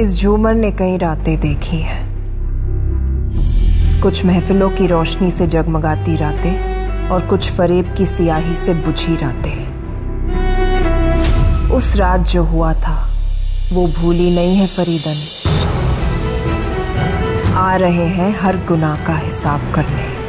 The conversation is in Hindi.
इस झूमर ने कई रातें देखी हैं। कुछ महफिलों की रोशनी से जगमगाती रातें और कुछ फरेब की सियाही से बुझी रातें। उस रात जो हुआ था, वो भूली नहीं है फरीदन। आ रहे हैं हर गुनाह का हिसाब करने।